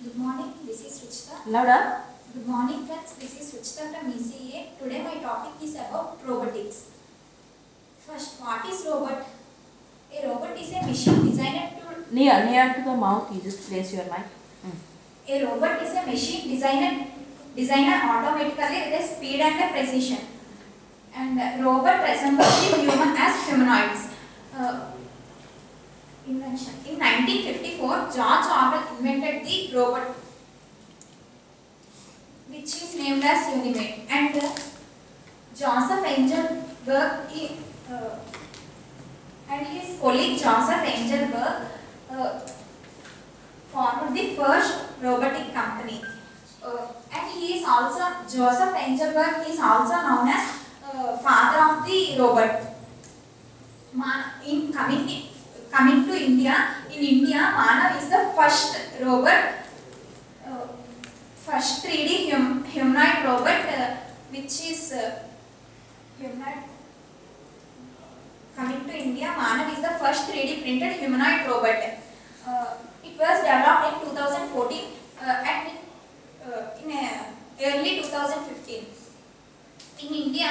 Good morning, this is Ruchita. Louder. Good morning friends, this is Ruchita from ECA. Today my topic is about robotics. First, what is robot? A robot is a machine designed to Near, near to the mouth. You just place your mic. Mm. a robot is a machine designed designed automatically with a speed and a precision. And uh, robot resembles the human as humanoids. In 1954, George Orwell invented the robot, which is named as Unimate. And uh, Joseph Engelberg he, uh, and his colleague Joseph Engelberg uh, formed the first robotic company. Uh, and he is also, Joseph Engelberg is also known as uh, father of the robot. In coming, coming to India, in India, Manav is the first robot, uh, first 3D hum, humanoid robot, uh, which is uh, humanoid. Coming to India, Manav is the first 3D printed humanoid robot. Uh, it was developed in 2014 uh, and uh, in early 2015. In India,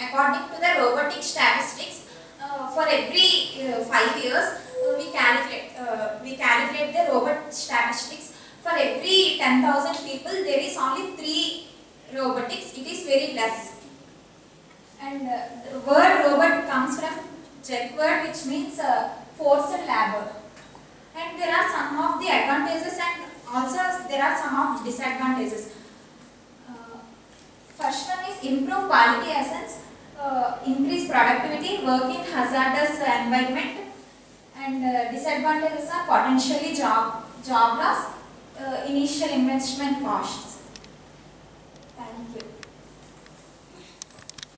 according to the robotic statistics, every 10,000 people, there is only three robotics. It is very less. And uh, the word robot comes from Czech word, which means uh, forced labor. And there are some of the advantages and also there are some of the disadvantages. Uh, first one is improve quality essence, uh, increase productivity, work in hazardous environment, and uh, disadvantages are potentially job job loss, uh, initial investment you.